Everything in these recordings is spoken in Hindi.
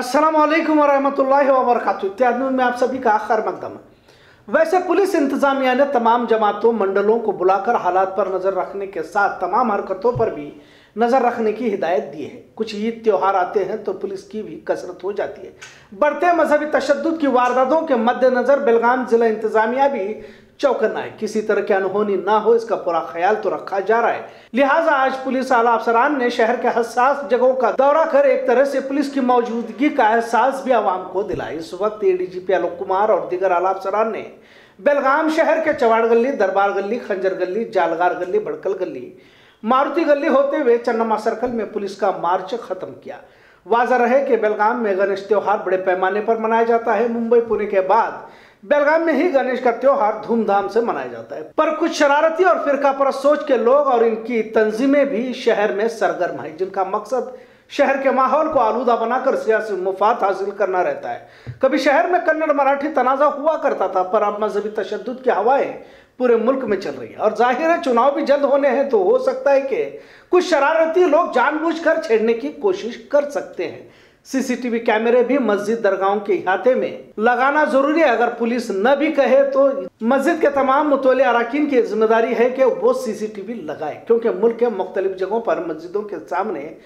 वरहमतुल्लाहि वबरकातुहू इत्यादि में आप सभी का आखिर मकदम वैसे पुलिस इंतजामिया ने तमाम जमातों, मंडलों को बुलाकर हालात पर नज़र रखने के साथ तमाम हरकतों पर भी नज़र रखने की हिदायत दी है। कुछ ईद त्योहार आते हैं तो पुलिस की भी कसरत हो जाती है। बढ़ते मजहबी तशद की वारदातों के मद्देनजर बेलगाम जिला इंतजामिया भी चौकन्ना है किसी तरह की अनहोनी ना हो, इसका पूरा ख्याल तो रखा जा रहा है। लिहाजा आज पुलिस आला अफसरान ने शहर के हसास जगहों का दौरा कर एक तरह से पुलिस की मौजूदगी का एहसास भी आवाम को दिलाया। इस वक्त एडीजीपी आलोक कुमार और दीगर आला अफसरान ने बेलगाम शहर के चवाड़ गली, दरबार गली, खंजर गली, जालगार गली बड़कल गली मारुति गली होते हुए चन्नमा सर्कल में पुलिस का मार्च खत्म किया। वाजा रहे कि बेलगाम में गणेश त्योहार बड़े पैमाने पर मनाया जाता है। मुंबई पुणे के बाद बेलगाम में ही गणेश का त्योहार धूमधाम से मनाया जाता है। पर कुछ शरारती और फिरका परस्त सोच के लोग और इनकी तंजीमें भी शहर में सरगर्म है, जिनका मकसद शहर के माहौल को आलूदा बनाकर सियासी मुफाद हासिल करना रहता है। कभी शहर में कन्नड़ मराठी तनाजा हुआ करता था, पर अब मजहबी तशद की हवाएँ पूरे मुल्क में चल रही है। और ज़ाहिर है, चुनाव भी जल्द होने हैं तो हो सकता है कि कुछ शरारती लोग जानबूझकर छेड़ने की कोशिश कर सकते हैं। सीसीटीवी कैमरे भी मस्जिद दरगाहों के इहाते में लगाना ज़रूरी है। अगर पुलिस न भी कहे तो मस्जिद के तमाम मुतले अरकान की ज़िम्मेदारी है कि वो सीसीटीवी लगाए, क्योंकि मुल्क के मुख्तलिफ़ जगहों पर मस्जिदों के सामने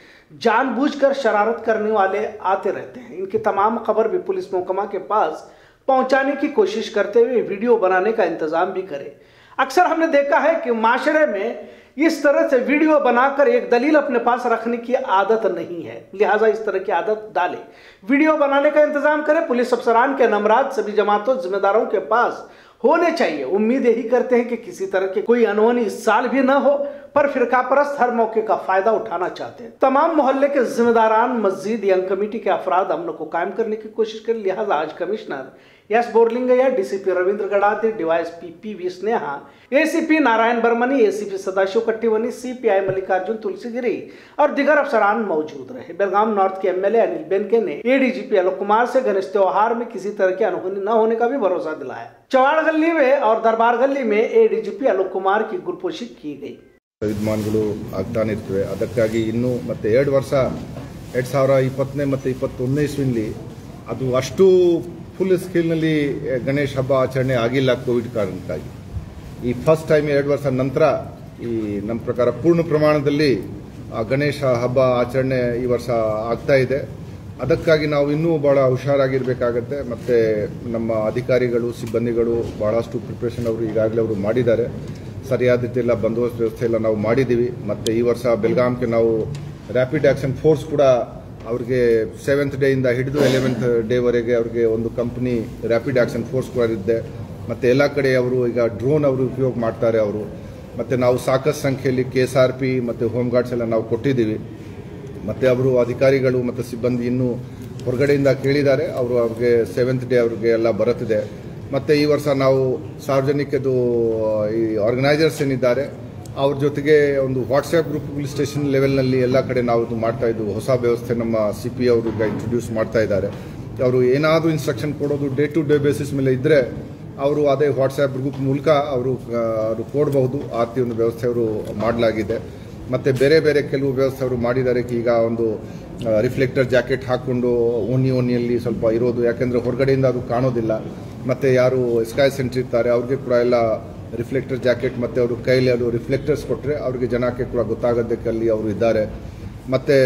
जानबूझकर शरारत करने वाले आते रहते हैं। इनकी तमाम खबर भी पुलिस महकमा के पास पहुँचाने की कोशिश करते हुए वीडियो बनाने का इंतज़ाम भी करे। अक्सर हमने देखा है कि माशरे में इस तरह से वीडियो बनाकर एक दलील अपने पास रखने की आदत नहीं है। लिहाजा इस तरह की आदत डाले। वीडियो बनाने का इंतज़ाम करें। पुलिस अफसरान के नमराज, सभी जमातों, जिम्मेदारों के पास होने चाहिए। उम्मीद यही करते हैं कि किसी तरह की कोई अनहोनी साल भी न हो, पर फिरका परस्त हर मौके का फ़ायदा उठाना चाहते हैं। तमाम मोहल्ले के जिम्मेदारान, मस्जिद, यंग कमेटी के अफराद अमन को कायम करने की कोशिश करें। लिहाजा आज commissioner S Borlingaiah DCP Ravindra Gadade DYSP P V Sneha ACP Narayan Barmani ACP Sadashiv Kattimani CPI Mallikarjun Tulsigiri और दिगर अफसरान मौजूद रहे बेलगाम नॉर्थ के एमएलए अनिल बेनके ने एडीजीपी आलोक कुमार से गणेश त्योहार में किसी तरह की अनहोनी न होने का भी भरोसा दिलाया चवाड़ गली में और दरबार गली में एडीजीपी आलोक कुमार की गुरपोशी की गई ವಿದ್ಯಮಾನಗಳು ಆಗ್ತಾನೆ ಇರ್ತವೆ ಅದಕ್ಕಾಗಿ ಇನ್ನೂ ಮತ್ತೆ ಎರಡು ವರ್ಷ ಎರಡು ಸಾವಿರ ಇಪ್ಪತ್ತನೇ ಮತ್ತು ಇಪ್ಪತ್ತೊಂದನೇ ಇಸ್ವಿನಲ್ಲಿ ಅದು ಅಷ್ಟು ಫುಲ್ ಸ್ಕೇಲ್ನಲ್ಲಿ ಗಣೇಶ ಹಬ್ಬ ಆಚರಣೆ ಆಗಿಲ್ಲ ಕೋವಿಡ್ ಕಾರಣಕ್ಕಾಗಿ. ಈ ಫಸ್ಟ್ ಟೈಮ್ ಎರಡು ವರ್ಷ ನಂತರ ಈ ನಮ್ಮ ಪ್ರಕಾರ ಪೂರ್ಣ ಪ್ರಮಾಣದಲ್ಲಿ, ಆ ಗಣೇಶ ಹಬ್ಬ ಆಚರಣೆ ಈ ವರ್ಷ ಆಗ್ತಾ ಇದೆ. ಅದಕ್ಕಾಗಿ ನಾವು ಇನ್ನೂ ಬಹಳ ಹುಷಾರಾಗಿರಬೇಕಾಗತ್ತೆ. ಮತ್ತೆ ನಮ್ಮ ಅಧಿಕಾರಿಗಳು, ಸಿಬ್ಬಂದಿಗಳು ಬಹಳಷ್ಟು ಪ್ರಿಪ್ರೇಷನ್ ಅವರು ಈಗಾಗಲೇ ಅವರು ಮಾಡಿದ್ದಾರೆ. ಸರಿಯಾದ ರೀತಿಯೆಲ್ಲ ಬಂದೋಬಸ್ತ್ ವ್ಯವಸ್ಥೆ ಎಲ್ಲ ನಾವು ಮಾಡಿದ್ದೀವಿ. ಮತ್ತೆ ಈ ವರ್ಷ ಬೆಳಗಾಮ್ಗೆ ನಾವು ರ್ಯಾಪಿಡ್ ಆಕ್ಷನ್ ಫೋರ್ಸ್ ಕೂಡ ಅವ್ರಿಗೆ ಸೆವೆಂತ್ ಡೇಯಿಂದ ಹಿಡಿದು ಎಲೆವೆಂತ್ ಡೇವರೆಗೆ ಅವ್ರಿಗೆ ಒಂದು ಕಂಪ್ನಿ ರ್ಯಾಪಿಡ್ ಆಕ್ಷನ್ ಫೋರ್ಸ್ ಕೂಡ ಇದೆ ಮತ್ತೆ ಎಲ್ಲ ಕಡೆ ಅವರು ಈಗ ಡ್ರೋನ್ ಅವರು ಉಪಯೋಗ ಮಾಡ್ತಾರೆ ಅವರು. ಮತ್ತು ನಾವು ಸಾಕಷ್ಟು ಸಂಖ್ಯೆಯಲ್ಲಿ ಕೆ ಎಸ್ ಆರ್ ಪಿ ಮತ್ತು ಹೋಮ್ ಗಾರ್ಡ್ಸ್ ಎಲ್ಲ ನಾವು ಕೊಟ್ಟಿದ್ದೀವಿ. ಮತ್ತು ಅವರು ಅಧಿಕಾರಿಗಳು ಮತ್ತು ಸಿಬ್ಬಂದಿ ಇನ್ನೂ ಹೊರಗಡೆಯಿಂದ ಕೇಳಿದ್ದಾರೆ. ಅವರು ಅವ್ರಿಗೆ ಸೆವೆಂತ್ ಡೇ ಅವ್ರಿಗೆ ಎಲ್ಲ ಬರುತ್ತಿದೆ. ಮತ್ತು ಈ ವರ್ಷ ನಾವು ಸಾರ್ವಜನಿಕದು ಈ ಆರ್ಗನೈಸರ್ಸ್ ಏನಿದ್ದಾರೆ ಅವ್ರ ಜೊತೆಗೆ ಒಂದು ವಾಟ್ಸ್ಆ್ಯಪ್ ಗ್ರೂಪ್ ಸ್ಟೇಷನ್ ಲೆವೆಲ್ನಲ್ಲಿ ಎಲ್ಲ ಕಡೆ ನಾವು ಇದು ಮಾಡ್ತಾ ಇದ್ದು ಹೊಸ ವ್ಯವಸ್ಥೆ ನಮ್ಮ ಸಿ ಪಿ ಅವರು ಇಂಟ್ರೊಡ್ಯೂಸ್ ಮಾಡ್ತಾ ಇದ್ದಾರೆ. ಅವರು ಏನಾದರೂ ಇನ್ಸ್ಟ್ರಕ್ಷನ್ ಕೊಡೋದು ಡೇ ಟು ಡೇ ಬೇಸಿಸ್ ಮೇಲೆ ಇದ್ದರೆ ಅವರು ಅದೇ ವಾಟ್ಸ್ಆ್ಯಪ್ ಗ್ರೂಪ್ ಮೂಲಕ ಅವರು ಅವರು ಕೊಡಬಹುದು. ಆ ರೀತಿ ಒಂದು ವ್ಯವಸ್ಥೆ ಅವರು ಮಾಡಲಾಗಿದೆ. ಮತ್ತು ಬೇರೆ ಬೇರೆ ಕೆಲವು ವ್ಯವಸ್ಥೆ ಅವರು ಮಾಡಿದ್ದಾರೆ. ಈಗ ಒಂದು ರಿಫ್ಲೆಕ್ಟರ್ ಜಾಕೆಟ್ ಹಾಕ್ಕೊಂಡು ಓನಿ ಓನಿಯಲ್ಲಿ ಸ್ವಲ್ಪ ಇರೋದು. ಯಾಕೆಂದರೆ ಹೊರಗಡೆಯಿಂದ ಅದು ಕಾಣೋದಿಲ್ಲ. ಮತ್ತು ಯಾರು ಸ್ಕೈ ಸೆಂಟ್ರ್ ಇರ್ತಾರೆ, ಅವ್ರಿಗೆ ಕೂಡ ಎಲ್ಲ ರಿಫ್ಲೆಕ್ಟರ್ ಜಾಕೆಟ್ ಮತ್ತು ಅವರು ಕೈಲಿ ಅದು ರಿಫ್ಲೆಕ್ಟರ್ಸ್ ಕೊಟ್ಟರೆ ಅವರಿಗೆ ಜನಕ್ಕೆ ಕೂಡ ಗೊತ್ತಾಗೋದಕ್ಕೆ ಅಲ್ಲಿ ಅವರು ಇದ್ದಾರೆ. ಮತ್ತು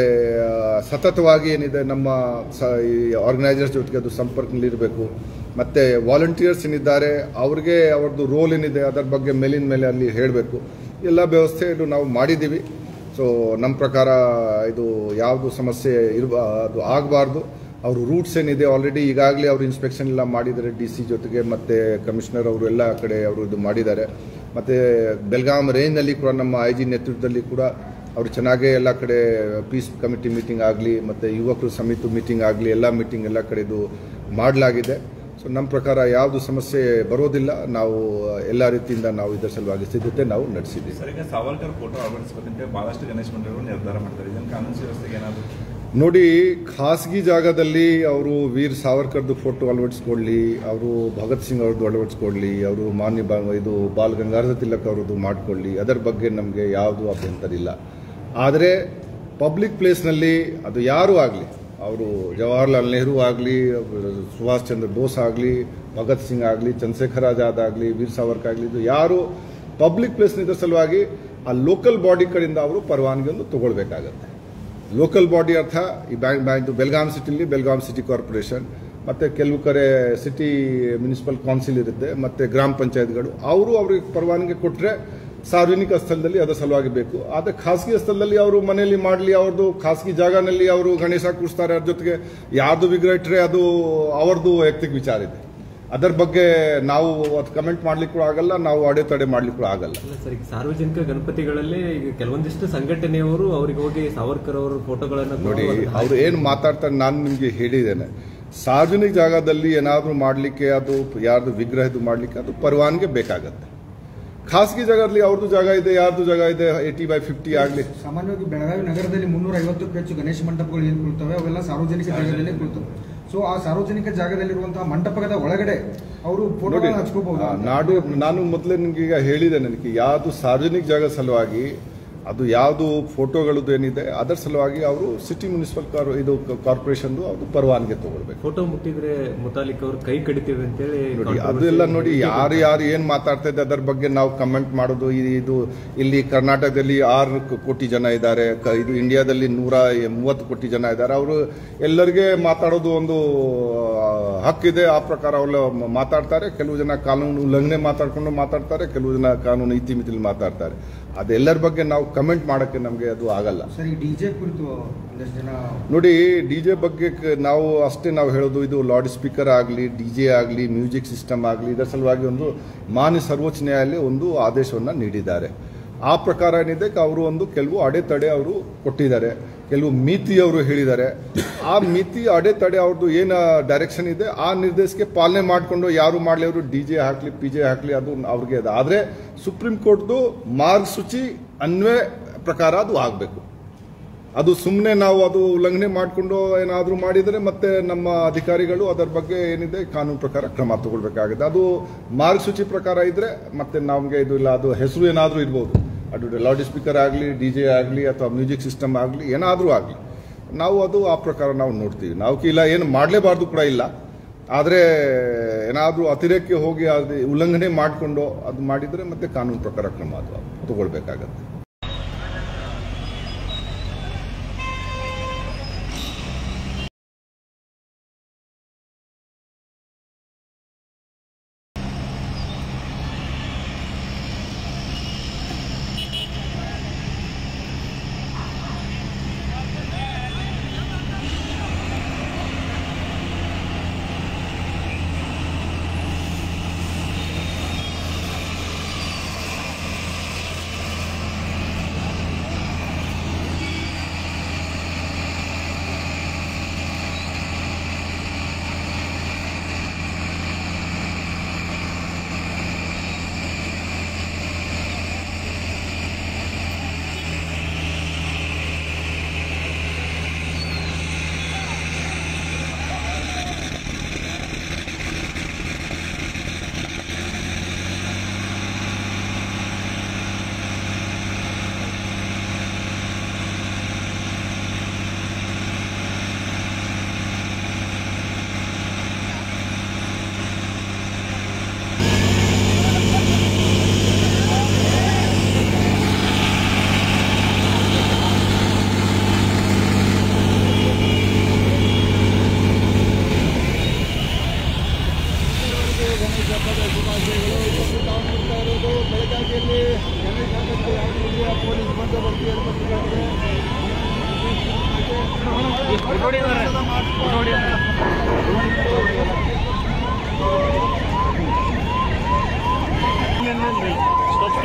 ಸತತವಾಗಿ ಏನಿದೆ ನಮ್ಮ ಸ, ಈ ಆರ್ಗನೈಸರ್ಸ್ ಜೊತೆಗೆ ಅದು ಸಂಪರ್ಕದಲ್ಲಿರಬೇಕು ಮತ್ತು ವಾಲಂಟಿಯರ್ಸ್ ಏನಿದ್ದಾರೆ, ಅವ್ರಿಗೆ ಅವ್ರದ್ದು ರೋಲ್ ಏನಿದೆ, ಅದರ ಬಗ್ಗೆ ಮೇಲಿನ ಮೇಲೆ ಅಲ್ಲಿ ಹೇಳಬೇಕು. ಎಲ್ಲ ವ್ಯವಸ್ಥೆ ಇದು ನಾವು ಮಾಡಿದ್ದೀವಿ. ಸೊ ನಮ್ಮ ಪ್ರಕಾರ ಇದು ಯಾವುದು ಸಮಸ್ಯೆ ಇರಬ, ಅದು ಆಗಬಾರ್ದು. ಅವರು ರೂಟ್ಸ್ ಏನಿದೆ ಆಲ್ರೆಡಿ ಈಗಾಗಲೇ ಅವರು ಇನ್ಸ್ಪೆಕ್ಷನ್ ಎಲ್ಲ ಮಾಡಿದ್ದಾರೆ ಡಿ ಸಿ ಜೊತೆಗೆ ಮತ್ತು ಕಮಿಷನರ್ ಅವರು ಎಲ್ಲ ಕಡೆ ಅವರು ಇದು ಮಾಡಿದ್ದಾರೆ. ಮತ್ತು ಬೆಳಗಾಂ ರೇಂಜ್ನಲ್ಲಿ ಕೂಡ ನಮ್ಮ ಐ ಜಿ ನೇತೃತ್ವದಲ್ಲಿ ಕೂಡ ಅವರು ಚೆನ್ನಾಗೇ ಎಲ್ಲ ಕಡೆ ಪೀಸ್ ಕಮಿಟಿ ಮೀಟಿಂಗ್ ಆಗಲಿ, ಮತ್ತು ಯುವಕರು ಸಮಿತಿ ಮೀಟಿಂಗ್ ಆಗಲಿ, ಎಲ್ಲ ಮೀಟಿಂಗ್ ಎಲ್ಲ ಕಡೆದು ಮಾಡಲಾಗಿದೆ. ಸೊ ನಮ್ಮ ಪ್ರಕಾರ ಯಾವುದು ಸಮಸ್ಯೆ ಬರೋದಿಲ್ಲ. ನಾವು ಎಲ್ಲ ರೀತಿಯಿಂದ ನಾವು ಇದರ ಸಲುವಾಗಿ ಸಿದ್ಧತೆ ನಾವು ನಡೆಸಿದ್ದೀವಿ. ಸರ್, ಈಗ ಸಾವರ್ಕರ್ ಫೋಟೋ ಅಳವಡಿಸಬೇಕಂತೆ ಭಾಳಷ್ಟು ಗಣೇಶ ಮಂಡಳಿಗಳು ನಿರ್ಧಾರ ಮಾಡ್ತಾರೆ. ಇದನ್ನು ಕಾನೂನು ವ್ಯವಸ್ಥೆಗೆ ಏನಾದರೂ ನೋಡಿ, ಖಾಸಗಿ ಜಾಗದಲ್ಲಿ ಅವರು ವೀರ್ ಸಾವರ್ಕರ್ದು ಫೋಟೋ ಅಳವಡಿಸ್ಕೊಳ್ಳಿ, ಅವರು ಭಗತ್ ಸಿಂಗ್ ಅವ್ರದ್ದು ಅಳವಡಿಸ್ಕೊಳ್ಳಿ, ಅವರು ಮಾನ್ಯ ಬಾ, ಇದು ಬಾಲ್ ಗಂಗಾಧರ ತಿಲಕ್ ಅವ್ರದ್ದು ಮಾಡಿಕೊಳ್ಳಿ, ಅದರ ಬಗ್ಗೆ ನಮಗೆ ಯಾವುದು ಅಭ್ಯಂತರ ಇಲ್ಲ. ಆದರೆ ಪಬ್ಲಿಕ್ ಪ್ಲೇಸ್ನಲ್ಲಿ ಅದು ಯಾರೂ ಆಗಲಿ, ಅವರು ಜವಾಹರ್ಲಾಲ್ ನೆಹರು ಆಗಲಿ, ಸುಭಾಷ್ ಚಂದ್ರ ಬೋಸ್ ಆಗಲಿ, ಭಗತ್ ಸಿಂಗ್ ಆಗಲಿ, ಚಂದ್ರಶೇಖರ್ ಆಜಾದ್ ಆಗಲಿ, ವೀರ್ ಸಾವರ್ಕರ್ ಆಗಲಿ, ಇದು ಯಾರು ಪಬ್ಲಿಕ್ ಪ್ಲೇಸ್ನಿಂದ ಸಲುವಾಗಿ ಆ ಲೋಕಲ್ ಬಾಡಿ ಕಡೆಯಿಂದ ಅವರು ಪರವಾನಗಿಯನ್ನು ತಗೊಳ್ಬೇಕಾಗತ್ತೆ. ಲೋಕಲ್ ಬಾಡಿ ಅರ್ಥ, ಈ ಬ್ಯಾಂಕ್ ಬ್ಯಾಂಕ್ ಬೆಲ್ಗಾಮ್ ಸಿಟಿಲಿ ಬೆಲ್ಗಾಮ್ ಸಿಟಿ ಕಾರ್ಪೊರೇಷನ್, ಮತ್ತು ಕೆಲವು ಕಡೆ ಸಿಟಿ ಮುನ್ಸಿಪಲ್ ಕೌನ್ಸಿಲ್ ಇರುತ್ತೆ, ಮತ್ತು ಗ್ರಾಮ ಪಂಚಾಯತ್ಗಳು. ಅವರು ಅವ್ರಿಗೆ ಪರವಾನಗಿ ಕೊಟ್ಟರೆ ಸಾರ್ವಜನಿಕ ಸ್ಥಳದಲ್ಲಿ ಅದರ ಸಲುವಾಗಿ ಬೇಕು ಆದರೆ ಖಾಸಗಿ ಸ್ಥಳದಲ್ಲಿ ಅವರು ಮನೆಯಲ್ಲಿ ಮಾಡಲಿ, ಅವ್ರದ್ದು ಖಾಸಗಿ ಜಾಗನಲ್ಲಿ ಅವರು ಗಣೇಶ ಕೂರಿಸ್ತಾರೆ, ಅದ್ರ ಜೊತೆಗೆ ಯಾರ್ದು ವಿಗ್ರಹ ಇಟ್ಟರೆ ಅದು ಅವ್ರದ್ದು ವೈಯಕ್ತಿಕ ವಿಚಾರ ಇದೆ. ಅದರ ಬಗ್ಗೆ ನಾವು ಅದು ಕಮೆಂಟ್ ಮಾಡ್ಲಿಕ್ಕೂ ಆಗಲ್ಲ ನಾವು ಅಡೆತಡೆ ಮಾಡ್ಲಿಕ್ಕೂ ಆಗಲ್ಲ. ಸರ್ ಈಗ ಸಾರ್ವಜನಿಕ ಗಣಪತಿಗಳಲ್ಲಿ ಈಗ ಕೆಲವೊಂದಿಷ್ಟು ಸಂಘಟನೆಯವರು ಅವ್ರಿಗೆ ಹೋಗಿ ಸಾವರ್ಕರ್ ಅವರ ಫೋಟೋಗಳನ್ನು ನೋಡಿ ಅವ್ರು ಏನು ಮಾತಾಡ್ತಾರೆ ನಾನು ನಿಮಗೆ ಹೇಳಿದ್ದೇನೆ. ಸಾರ್ವಜನಿಕ ಜಾಗದಲ್ಲಿ ಏನಾದರೂ ಮಾಡಲಿಕ್ಕೆ ಅದು ಯಾರ್ದು ವಿಗ್ರಹದ್ದು ಮಾಡಲಿಕ್ಕೆ ಅದು ಪರವಾನಗಿ ಬೇಕಾಗತ್ತೆ. ಖಾಸಗಿ ಜಾಗದಲ್ಲಿ ಅವ್ರದ್ದು ಜಾಗ ಇದೆ ಯಾರ್ದು ಜಾಗ ಇದೆ ಏಯ್ಟಿ ಬೈ ಫಿಫ್ಟಿ ಆಗಲಿ. ಸಾಮಾನ್ಯವಾಗಿ ಬೆಳಗಾವಿ ನಗರದಲ್ಲಿ ಮುನ್ನೂರ ಐವತ್ತಕ್ಕೂ ಹೆಚ್ಚು ಗಣೇಶ ಮಂಟಪಗಳು ಏನು ಕುಳಿತವೆ ಅವೆಲ್ಲ ಸಾರ್ವಜನಿಕ ಜಾಗದಲ್ಲಿ ಕುಳಿತವೆ ಸೊ ಆ ಸಾರ್ವಜನಿಕ ಜಾಗದಲ್ಲಿರುವಂತಹ ಮಂಟಪದ ಒಳಗಡೆ ಅವರು ಫೋಟೋ ಹಚ್ಕೋಬಹುದು ನಾಡು ನಾನು ಮೊದಲೇ ನಿಮ್ಗೆ ಈಗ ಹೇಳಿದೆ ನನಗೆ ಯಾವುದು ಸಾರ್ವಜನಿಕ ಜಾಗ ಸಲುವಾಗಿ ಅದು ಯಾವುದು ಫೋಟೋಗಳದ್ದು ಏನಿದೆ ಅದರ ಸಲುವಾಗಿ ಅವರು ಸಿಟಿ ಮುನ್ಸಿಪಲ್ ಕಾರ್ ಇದು ಕಾರ್ಪೊರೇಷನ್ ಅದು ಪರವಾನಗಿ ತಗೊಳ್ಬೇಕು. ಫೋಟೋ ಮುಟ್ಟಿದ್ರೆ ಮುತಾಲಿಕ್ ಅವರು ಕೈ ಕಡಿತೀವಿ ಅಂತೇಳಿ ನೋಡಿ ಅದೆಲ್ಲ ನೋಡಿ ಯಾರು ಯಾರು ಏನ್ ಮಾತಾಡ್ತಾ ಇದೆ ಅದರ ಬಗ್ಗೆ ನಾವು ಕಮೆಂಟ್ ಮಾಡೋದು ಇದು ಇಲ್ಲಿ ಕರ್ನಾಟಕದಲ್ಲಿ ಆರು ಕೋಟಿ ಜನ ಇದ್ದಾರೆ ಇದು ಇಂಡಿಯಾದಲ್ಲಿ ನೂರ ಮೂವತ್ತು ಕೋಟಿ ಜನ ಇದ್ದಾರೆ. ಅವರು ಎಲ್ಲರಿಗೆ ಮಾತಾಡೋದು ಒಂದು ಹಕ್ಕಿದೆ ಆ ಪ್ರಕಾರ ಅವರು ಮಾತಾಡ್ತಾರೆ. ಕೆಲವು ಜನ ಕಾನೂನು ಉಲ್ಲಂಘನೆ ಮಾತಾಡ್ಕೊಂಡು ಮಾತಾಡ್ತಾರೆ ಕೆಲವು ಜನ ಕಾನೂನು ಇತಿಮಿತಿಲಿ ಮಾತಾಡ್ತಾರೆ. ಅದೆಲ್ಲರ ಬಗ್ಗೆ ನಾವು ಕಮೆಂಟ್ ಮಾಡೋಕ್ಕೆ ನಮಗೆ ಅದು ಆಗಲ್ಲ. ಸರ್ ಈ ಡಿಜೆ ಕುರಿತು ಜನ ನೋಡಿ ಡಿ ಜೆ ಬಗ್ಗೆ ನಾವು ಅಷ್ಟೇ ನಾವು ಹೇಳೋದು ಇದು ಲೌಡ್ ಸ್ಪೀಕರ್ ಆಗಲಿ ಡಿ ಜೆ ಆಗಲಿ ಮ್ಯೂಸಿಕ್ ಸಿಸ್ಟಮ್ ಆಗಲಿ ಇದರ ಸಲುವಾಗಿ ಒಂದು ಮಾನ್ಯ ಸರ್ವೋಚ್ಚ ನ್ಯಾಯಾಲಯ ಒಂದು ಆದೇಶವನ್ನು ನೀಡಿದ್ದಾರೆ. ಆ ಪ್ರಕಾರ ಏನಿದೆ ಅವರು ಒಂದು ಕೆಲವು ಅಡೆತಡೆ ಅವರು ಕೊಟ್ಟಿದ್ದಾರೆ. ಕೆಲವು ಮಿತಿ ಅವರು ಹೇಳಿದ್ದಾರೆ. ಆ ಮಿತಿ ಅಡೆತಡೆ ಅವ್ರದ್ದು ಏನು ಡೈರೆಕ್ಷನ್ ಇದೆ, ಆ ನಿರ್ದೇಶಕ್ಕೆ ಪಾಲನೆ ಮಾಡಿಕೊಂಡು ಯಾರು ಮಾಡಲಿ ಅವರು ಡಿ ಜೆ ಹಾಕಲಿ, ಪಿ ಜೆ ಹಾಕಲಿ, ಅದು ಅವ್ರಿಗೆ ಅದು. ಆದರೆ ಸುಪ್ರೀಂ ಕೋರ್ಟ್ದು ಮಾರ್ಗಸೂಚಿ ಅನ್ವಯ ಪ್ರಕಾರ ಅದು ಆಗಬೇಕು. ಅದು ಸುಮ್ಮನೆ ನಾವು ಅದು ಉಲ್ಲಂಘನೆ ಮಾಡಿಕೊಂಡು ಏನಾದರೂ ಮಾಡಿದರೆ ಮತ್ತೆ ನಮ್ಮ ಅಧಿಕಾರಿಗಳು ಅದರ ಬಗ್ಗೆ ಏನಿದೆ ಕಾನೂನು ಪ್ರಕಾರ ಕ್ರಮ ತಗೊಳ್ಬೇಕಾಗುತ್ತೆ. ಅದು ಮಾರ್ಗಸೂಚಿ ಪ್ರಕಾರ ಇದ್ದರೆ ಮತ್ತೆ ನಮಗೆ ಇದು ಇಲ್ಲ, ಅದು ಹೆಸರು ಏನಾದರೂ ಇರ್ಬೋದು. ಅದು ಲೌಡ್ ಸ್ಪೀಕರ್ ಆಗಲಿ ಡಿ ಜೆ ಆಗಲಿ, ಅಥವಾ ಮ್ಯೂಸಿಕ್ ಸಿಸ್ಟಮ್ ಆಗಲಿ, ಏನಾದರೂ ಆಗಲಿ, ನಾವು ಅದು ಆ ಪ್ರಕಾರ ನಾವು ನೋಡ್ತೀವಿ. ನಾವು ಇಲ್ಲ, ಏನು ಮಾಡಲೇಬಾರ್ದು ಕೂಡ ಇಲ್ಲ. ಆದರೆ ಏನಾದರೂ ಅತಿರೇಕಕ್ಕೆ ಹೋಗಿ ಅದು ಉಲ್ಲಂಘನೆ ಮಾಡಿಕೊಂಡು ಅದು ಮಾಡಿದರೆ ಮತ್ತೆ ಕಾನೂನು ಪ್ರಕಾರ ಕ್ರಮ ಅದು ತಗೊಳ್ಬೇಕಾಗತ್ತೆ.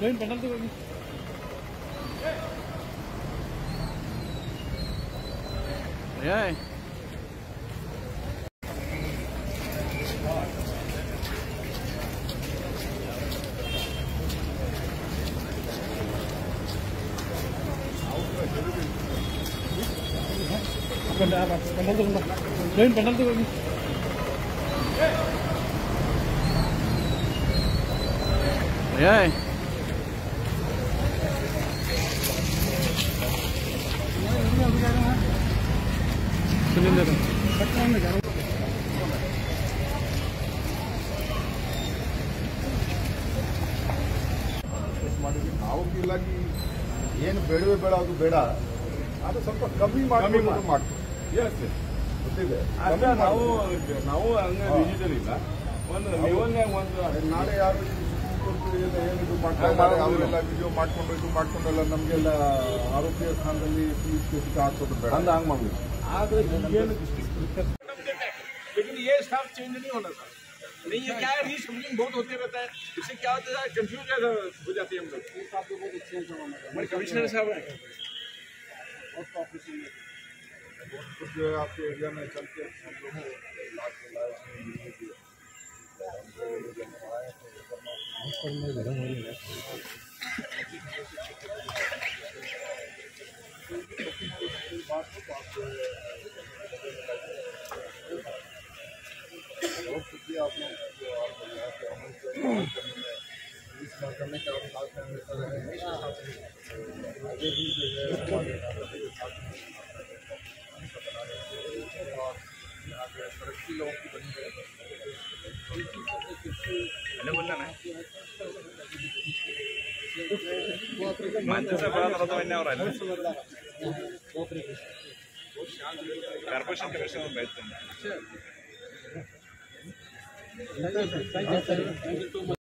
lên penalty lên đấy Cần đã vào, cần đã dừng vào Lên, cần đã dừng vào ಮಾಡಿದ್ವಿ ನಾವು ಇಲ್ಲ ಏನು ಬೇಡವೇ ಬೇಡ ಅದು ಬೇಡ. ಅದು ಸ್ವಲ್ಪ ಕಮ್ಮಿ ಮಾಡಿ. ಮಾಡ್ತೀವಿ. ಗೊತ್ತಿದೆ. ನಾವು ನಾವು ಹಂಗ ಡಿಜಿಟಲ್ ಇಲ್ಲ ಒಂದು ನೀವನ್ನೇ ಒಂದು ನಾಳೆ ಯಾರು ಏನು ಇದು ಅವರೆಲ್ಲ ವಿಡಿಯೋ ಮಾಡ್ಕೊಂಡು ಇದು ಮಾಡ್ಕೊಂಡೆಲ್ಲ ನಮಗೆಲ್ಲ ಆರೋಗ್ಯ ಸ್ಥಾನದಲ್ಲಿ ಪೊಲೀಸ್ ಕೇಸಿಗೆ ಹಾಕೋದು ಬೇಡ. ಅಂದ ಹಂಗ್ ಮಾಡ್ಬೇಕು. लेकिन ये स्टाफ चेंज नहीं होना था। नहीं ये क्या है? रीशफलिंग बहुत होते रहता है। इससे क्या होता है कंफ्यूज हो जाती है हम लोग। हमारे कमिश्नर साहब हैं। कुछ जो है आपके एरिया में हैं हम लोगों को लाख मिलने की बहुत शुक्रिया आप लोगों का जो में इस बार का आप साथ में हमेशा रहे आगे भी जो है हमारे आपके साथ और यहाँ पे तरक्की लोगों की बनी रहे मानसिक बड़ा तरह तो और कार्पोरेशन कमिश्नर में बैठते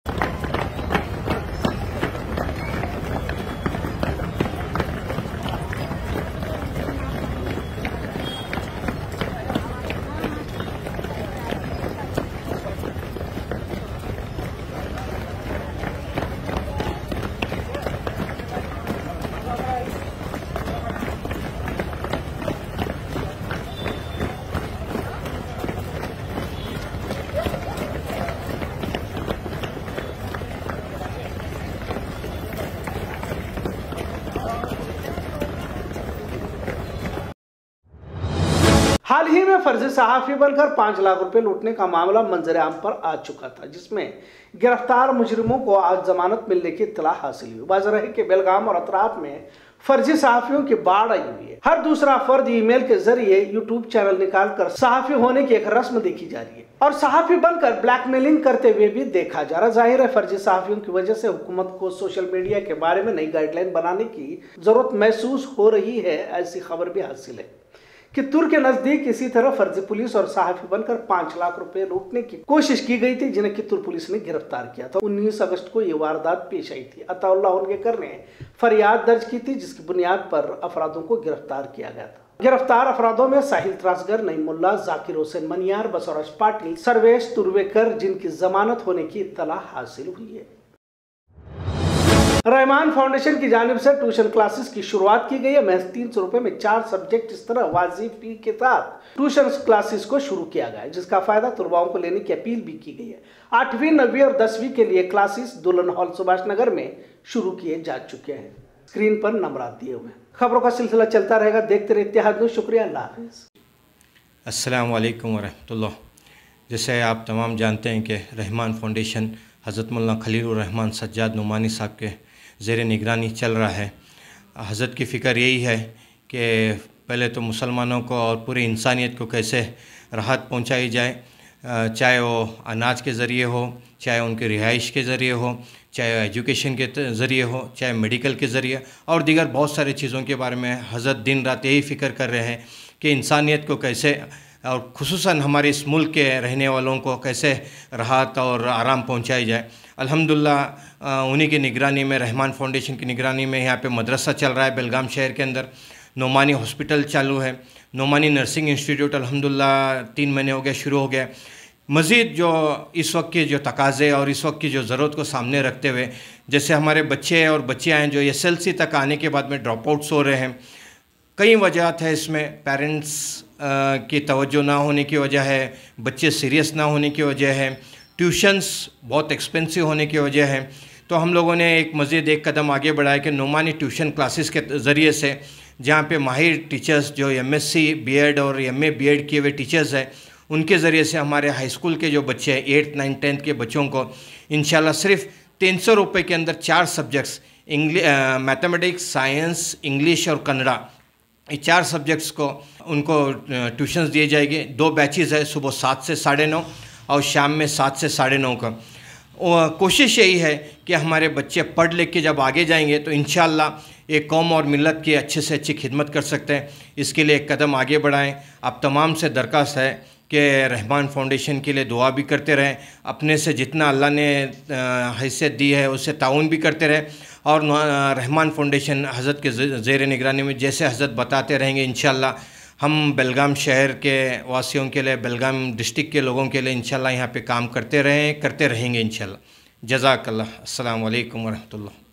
हाल ही में फर्जी सहाफी बनकर पाँच लाख रुपए लूटने का मामला मंजर आम पर आ चुका था, जिसमें गिरफ़्तार मुजरिमों को आज जमानत मिलने की इतला हासिल हुई। बाज़ार के बेलगाम और अतराफ में फर्जी सहाफियों की बाढ़ आई हुई है। हर दूसरा फर्द ईमेल के ज़रिए यूट्यूब चैनल निकालकर सहाफी होने की एक रस्म देखी जा रही है और सहाफी बनकर ब्लैकमेलिंग करते हुए भी देखा जा रहा ज़ाहिर है, फर्जी सहाफियों की वजह से हुकूमत को सोशल मीडिया के बारे में नई गाइडलाइन बनाने की ज़रूरत महसूस हो रही है, ऐसी खबर भी हासिल है। कित्तूर के नज़दीक इसी तरह फर्जी पुलिस और सहाफी बनकर पाँच लाख रुपए लूटने की कोशिश की गई थी, जिन्हें कित्तूर पुलिस ने गिरफ़्तार किया था। 19 अगस्त को ये वारदात पेश आई थी। अताउल्ला उनकेकर ने फरियाद दर्ज की थी, जिसकी बुनियाद पर अफराधों को गिरफ़्तार किया गया था। गिरफ़्तार अफराधों में साहिल त्रासगर नईमुल्ला, जाकिर हुसैन मनियार बसौरज पाटिल, सर्वेश तुर्वेकर, जिनकी जमानत होने की इतला हासिल हुई है। रहमान फाउंडेशन की जानब से ट्यूशन क्लासेस की शुरुआत की गई है। महज तीन सौ रुपए में चार सब्जेक्ट इस तरह वाजिब फ़ी के साथ ट्यूशन क्लासेस को शुरू किया गया है, जिसका फ़ायदा तुलबाओं को लेने की अपील भी की गई है। आठवीं, नवीं और दसवीं के लिए क्लासेस दुल्हन हॉल सुभाष नगर में शुरू किए जा चुके हैं। स्क्रीन पर नंबर दिए हुए खबरों का सिलसिला चलता रहेगा। देखते रहे इतिहाद में शुक्रिया। अल्लाह हाफिज़। जैसे आप तमाम जानते हैं कि रहमान फाउंडेशन हज़रत मुल्ला खलील रहमान सज्जाद नुमानी साहब के ज़ेर निगरानी चल रहा है। हज़रत की फ़िक्र यही है कि पहले तो मुसलमानों को और पूरी इंसानियत को कैसे राहत पहुंचाई जाए। चाहे वो अनाज के ज़रिए हो, चाहे उनके रिहाइश के ज़रिए हो, चाहे एजुकेशन के ज़रिए हो, चाहे मेडिकल के ज़रिए और दीगर बहुत सारी चीज़ों के बारे में हज़रत दिन रात यही फ़िक्र कर रहे हैं कि इंसानियत को कैसे और खसूस हमारे इस मुल्क के रहने वालों को कैसे राहत और आराम पहुँचाई जाए। अल्हम्दुलिल्लाह उन्हीं की निगरानी में, रहमान फाउंडेशन की निगरानी में यहाँ पे मदरसा चल रहा है बेलगाम शहर के अंदर। नोमानी हॉस्पिटल चालू है। नोमानी नर्सिंग इंस्टीट्यूट अलहमदिल्ला तीन महीने हो गए, शुरू हो गया। मज़ीद जो इस वक्त के जो तकाज़े और इस वक्त की जो ज़रूरत को सामने रखते हुए, जैसे हमारे बच्चे और बच्चियाँ हैं जो एस एल सी तक आने के बाद में ड्रॉप आउट्स हो रहे हैं। कई वजह है इसमें। पेरेंट्स की तवज्जो ना होने की वजह है। बच्चे सीरियस ना होने की वजह है। ट्यूशन्स बहुत एक्सपेंसिव होने की वजह है। तो हम लोगों ने एक मज़ीद एक कदम आगे बढ़ाया कि नुमानी ट्यूशन क्लासेस के ज़रिए से, जहाँ पे माहिर टीचर्स, जो M S C B Ed और एम ए बी एड किए हुए टीचर्स हैं, उनके ज़रिए से हमारे हाई स्कूल के जो बच्चे हैं एट्थ नाइन्थ टेंथ के बच्चों को इन सिर्फ़ तीन सौ रुपये के अंदर चार सब्जेक्ट्स मैथमेटिक्स साइंस इंग्लिश और कन्नड़ा ये चार सब्जेक्ट्स को, उनको ट्यूशन्स दिए जाएँगे। दो बैचेज़ है, सुबह सात से साढ़े नौ और शाम में सात से साढ़े नौ का। कोशिश यही है कि हमारे बच्चे पढ़ लिख के जब आगे जाएँगे तो इन एक कौम और मिलत की अच्छे से अच्छी खिदमत कर सकते हैं। इसके लिए एक कदम आगे बढ़ाएँ। आप तमाम से दरख्वास्त है कि रहमान फाउंडेशन के लिए दुआ भी करते रहें। अपने से जितना अल्लाह ने हैसियत दी है, उससे ताउन भी करते रहें। और रहमान फाउंडेशन हज़रत के ज़ेर निगरानी में जैसे हज़रत बताते रहेंगे इन हम बेलगाम शहर के वासियों के लिए, बेलगाम डिस्ट्रिक्ट के लोगों के लिए इंशाल्लाह यहाँ पे काम करते रहें, करते रहेंगे इंशाल्लाह। जजाकल्ला अस्सलाम वालेकुम वरहमतुल्लाह।